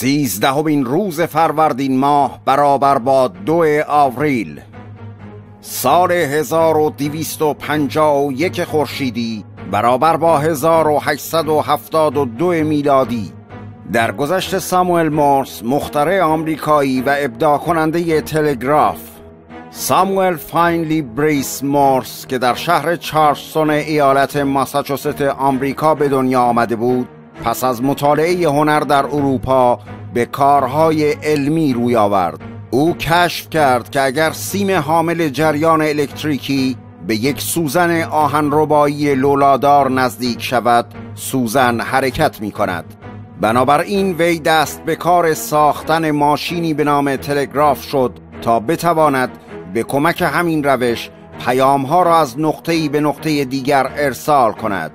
سیزدهمین روز فروردین ماه برابر با دو آوریل. سال 1251 خورشیدی برابر با 1872 میلادی. در گذشت ساموئل مورس مخترع آمریکایی و ابداع کننده تلگراف. ساموئل فاینلی بریس مورس که در شهر چارلستون ایالت ماساچوست آمریکا به دنیا آمده بود پس از مطالعه هنر در اروپا به کارهای علمی روی آورد. او کشف کرد که اگر سیم حامل جریان الکتریکی به یک سوزن آهنربایی لولادار نزدیک شود سوزن حرکت می کند. بنابراین وی دست به کار ساختن ماشینی به نام تلگراف شد تا بتواند به کمک همین روش پیامها را از نقطه‌ای به نقطه دیگر ارسال کند.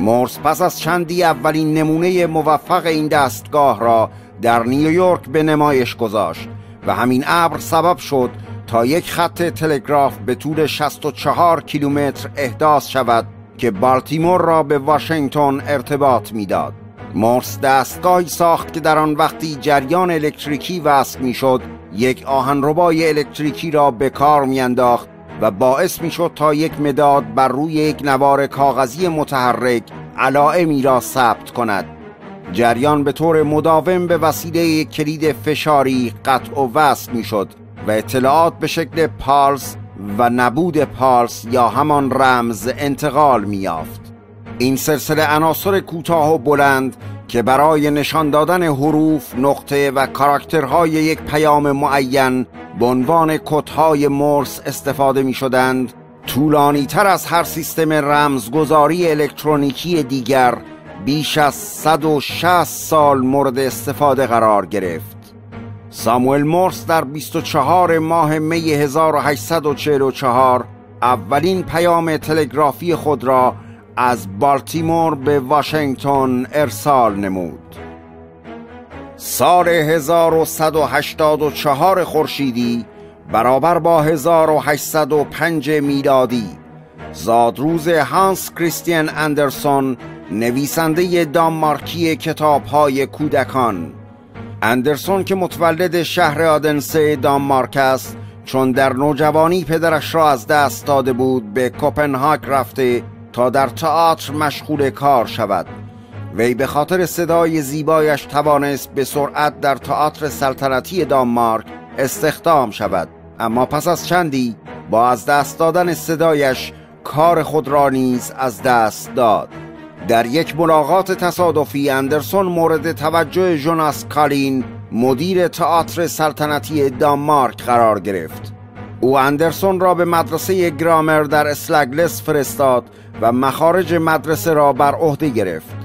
مورس پس از چندی اولین نمونه موفق این دستگاه را در نیویورک به نمایش گذاشت و همین ابر سبب شد تا یک خط تلگراف به طول 64 کیلومتر احداث شود که بالتیمور را به واشنگتن ارتباط می‌داد. مورس دستگاهی ساخت که در آن وقتی جریان الکتریکی وصل می‌شد یک آهنربای الکتریکی را به کار میانداخت و باعث می‌شد تا یک مداد بر روی یک نوار کاغذی متحرک علائمی را ثبت کند. جریان به طور مداوم به وسیله یک کلید فشاری قطع و وصل می‌شد و اطلاعات به شکل پالس و نبود پالس یا همان رمز انتقال میافت این سلسله عناصر کوتاه و بلند که برای نشان دادن حروف، نقطه و کاراکترهای یک پیام معین به عنوان کتهای مورس استفاده می شدند طولانی تر از هر سیستم رمزگذاری الکترونیکی دیگر بیش از 160 سال مورد استفاده قرار گرفت. ساموئل مورس در 24 ماه می 1844 اولین پیام تلگرافی خود را از بالتیمور به واشنگتن ارسال نمود. سال 1184 خورشیدی برابر با 1805 میلادی زادروز هانس کریستین اندرسون نویسنده دانمارکی کتاب های کودکان. اندرسون که متولد شهر آدنسه دانمارک است چون در نوجوانی پدرش را از دست داده بود به کوپنهاگ رفته تا در تئاتر مشغول کار شود. وی به خاطر صدای زیبایش توانست به سرعت در تئاتر سلطنتی دانمارک استخدام شود. اما پس از چندی با از دست دادن صدایش کار خود را نیز از دست داد. در یک ملاقات تصادفی اندرسون مورد توجه جوناس کالین مدیر تئاتر سلطنتی دانمارک قرار گرفت. او اندرسون را به مدرسه گرامر در اسلگلس فرستاد و مخارج مدرسه را بر عهده گرفت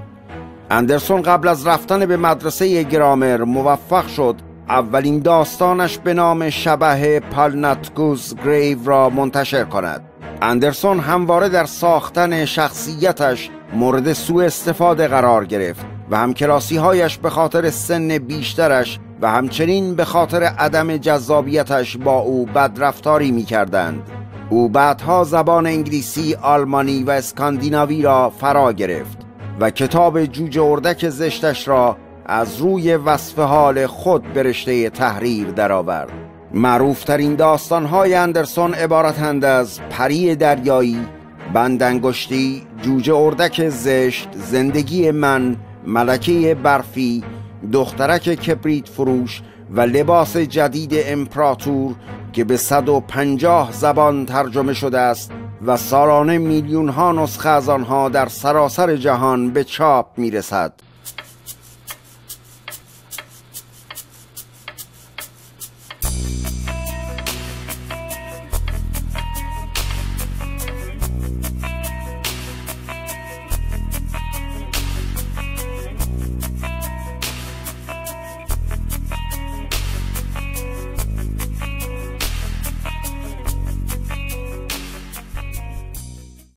اندرسون قبل از رفتن به مدرسه گرامر موفق شد اولین داستانش به نام شبه پالناتگوز گریو را منتشر کند اندرسون همواره در ساختن شخصیتش مورد سوء استفاده قرار گرفت و همکلاسی هایش به خاطر سن بیشترش و همچنین به خاطر عدم جذابیتش با او بدرفتاری می کردند. او بعدها زبان انگلیسی، آلمانی و اسکاندیناوی را فرا گرفت و کتاب جوجه اردک زشتش را از روی وصف حال خود به رشته تحریر درآورد. معروفترین داستانهای اندرسون عبارتند از پری دریایی، بندنگشتی، جوجه اردک زشت، زندگی من، ملکه برفی، دخترک کبریت فروش و لباس جدید امپراتور که به 150 زبان ترجمه شده است و سالانه میلیون ها نسخه از آنها در سراسر جهان به چاپ می رسد.